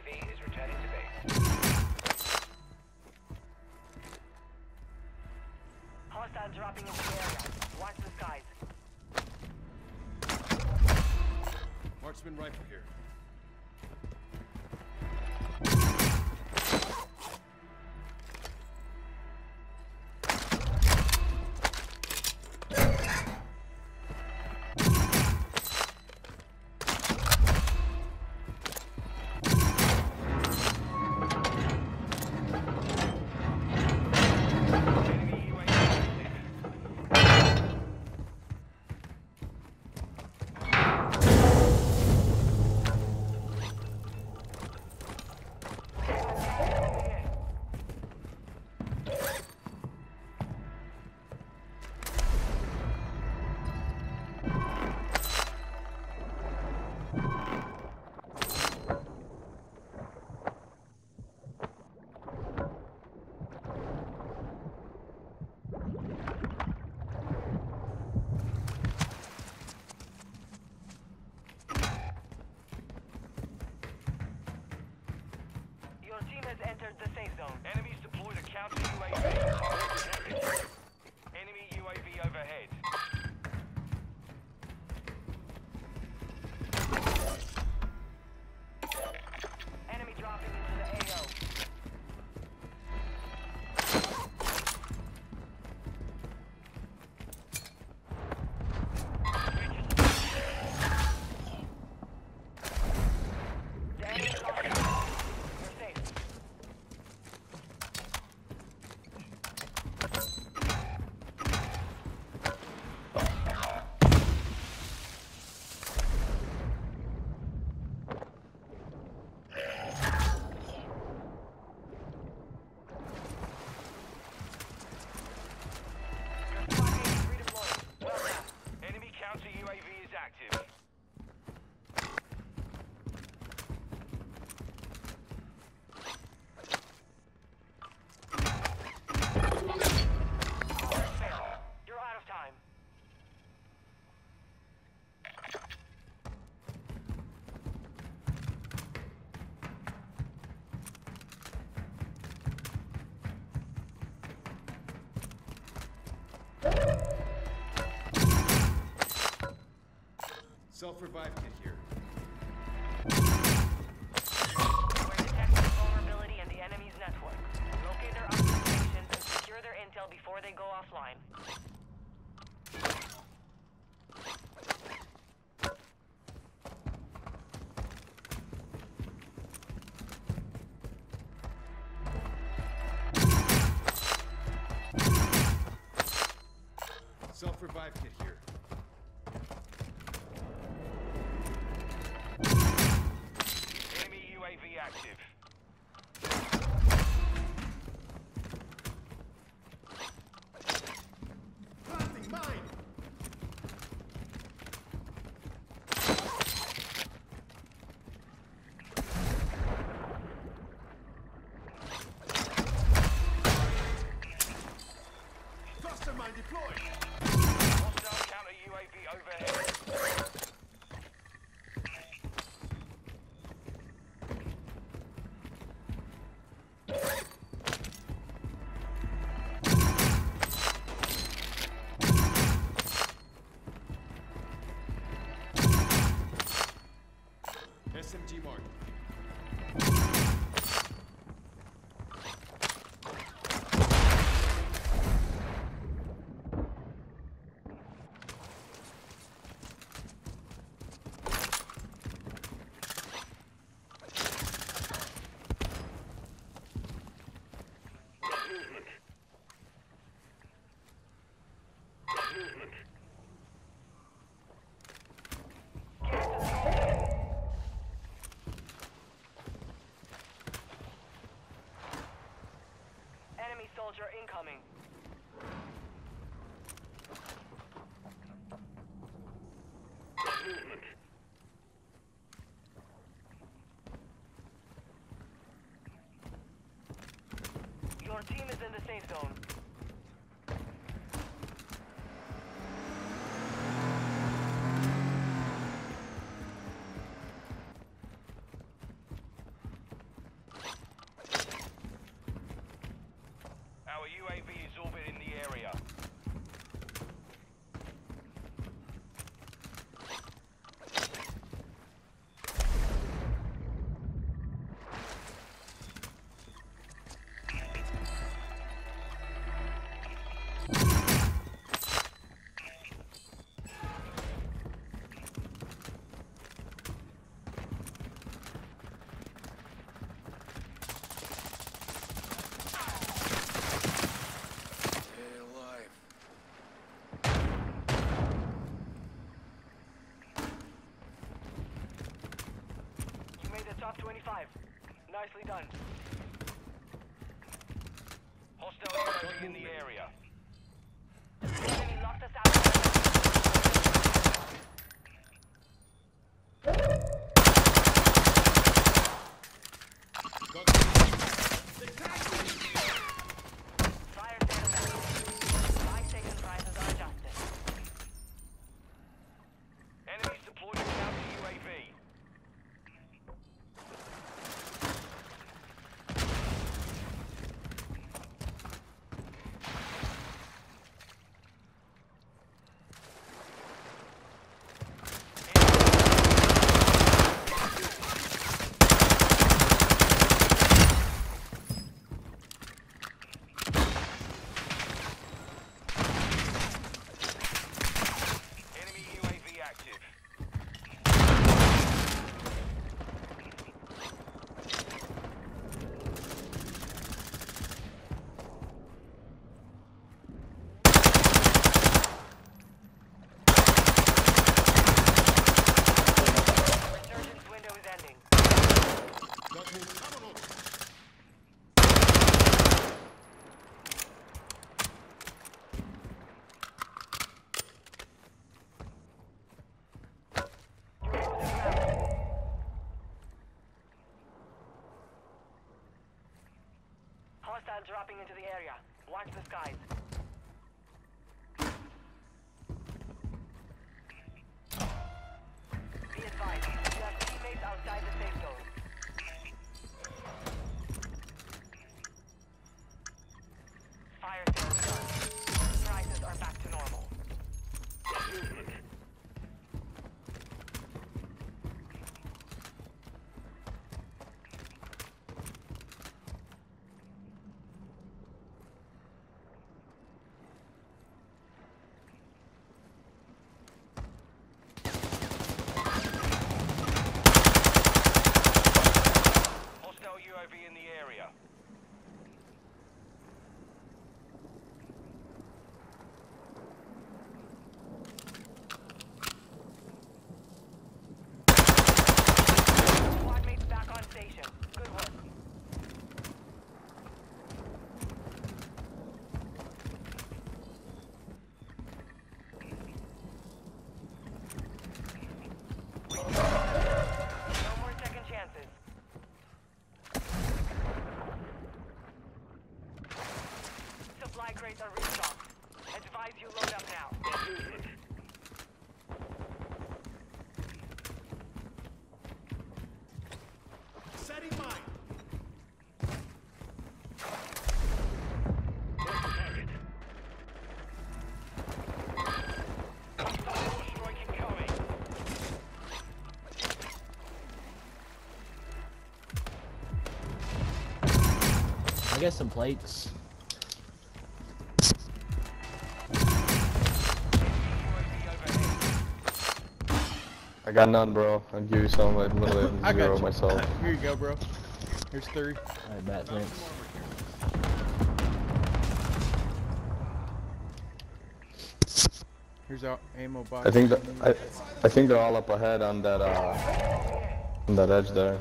UAV is returning to base. Hostile dropping into the area. Watch the skies. Marksman rifle here. Entered the safe zone. Enemies deployed a counter UAV. Self-revive kit here. We're detecting vulnerability in the enemy's network. Locate their operating stations and secure their intel before they go offline. Self-revive kit soldier incoming. Your team is in the safe zone. Nicely done. Hostile UAV in the area. The enemy locked us out. Fire sales active. Buy station prices are adjusted. Enemies deployed a counter UAV. Enemy UAV active. Resurgence window is ending. You're in the ground. Hostiles dropping into the area. Watch the skies. I get some plates. I got none, bro. I'll give you some. I'm literally I zero got you. myself. Here you go, bro. Here's three. Alright, bet, thanks. Here's our ammo box. I think that I, I think they're all up ahead on that uh on that edge there.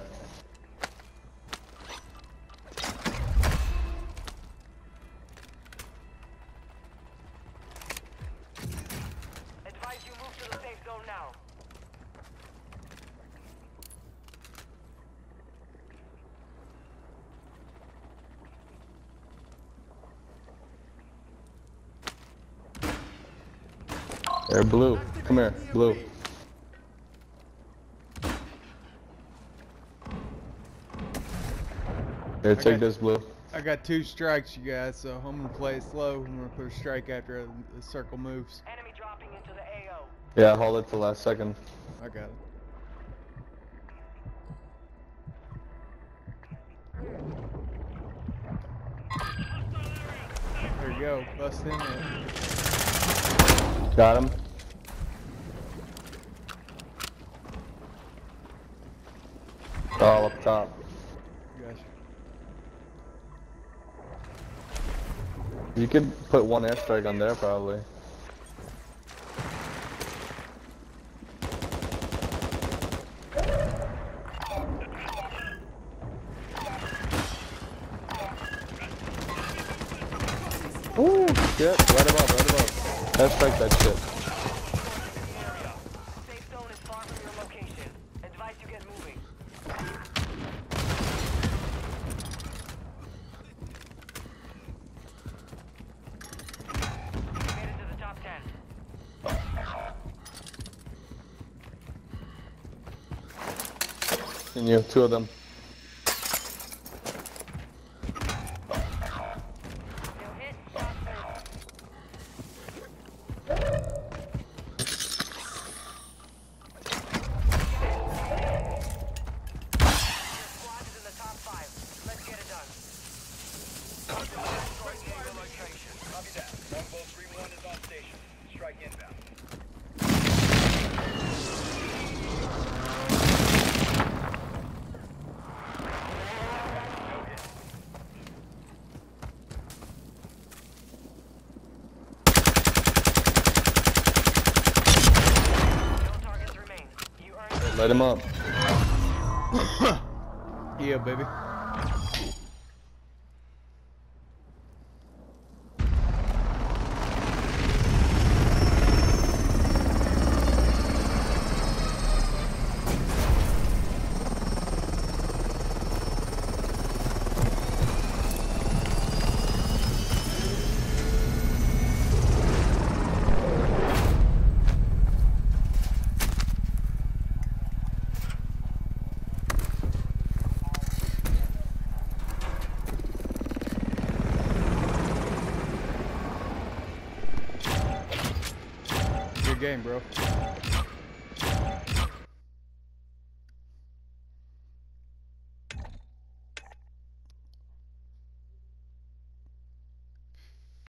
Now. There, blue. Come here, blue. Here, Okay. take this blue. I got two strikes, you guys, so I'm gonna play it slow. I'm gonna put a strike after the circle moves. Enemy dropping into the AO. Yeah, hold it till last second. I got it. There you go. Bust in there. Got him. All up top. Gotcha. You could put one airstrike on there probably. Shit. Right above, right above. Airstrike that shit. Safe zone is far from your location. Advise you get it to the top 10. And you, two of them. Light him up. Yeah, baby. Game, bro.